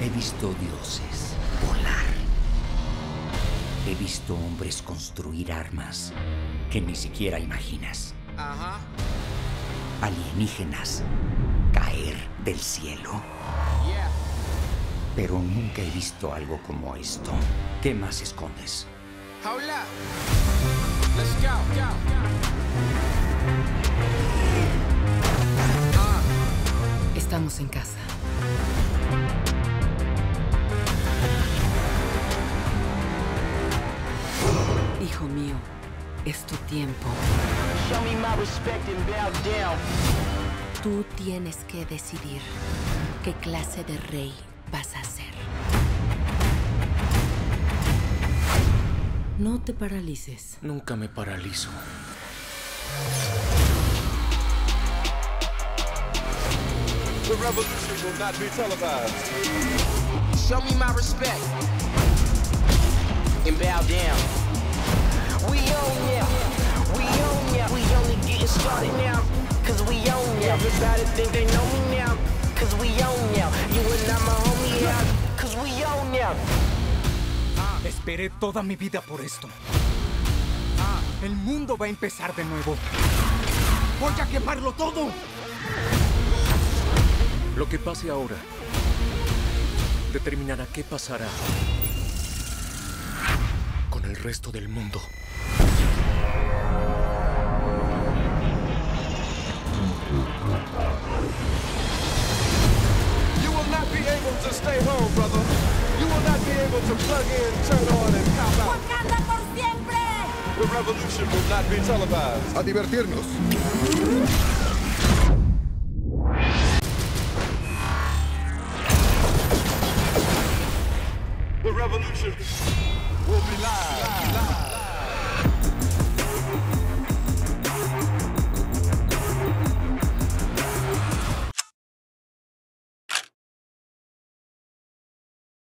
He visto dioses volar. He visto hombres construir armas que ni siquiera imaginas. Ajá. Alienígenas caer del cielo. Yeah. Pero nunca he visto algo como esto. ¿Qué más escondes? Up. Let's go. go. Estamos en casa. Mío, es tu tiempo. Show me my respect and bow down. Tú tienes que decidir qué clase de rey vas a ser. No te paralices. Nunca me paralizo. The revolution will not be televised. Show me my respect Everybody think they know me now. Cause we own now. You and I'm a homie now. Cause we own now. Esperé toda mi vida por esto. El mundo va a empezar de nuevo. Voy a quemarlo todo. Lo que pase ahora determinará qué pasará con el resto del mundo. To stay home, brother. You will not be able to plug in, turn on, and cop out. ¡Wakanda por siempre! The revolution will not be televised. A divertirnos. The revolution will be live. live.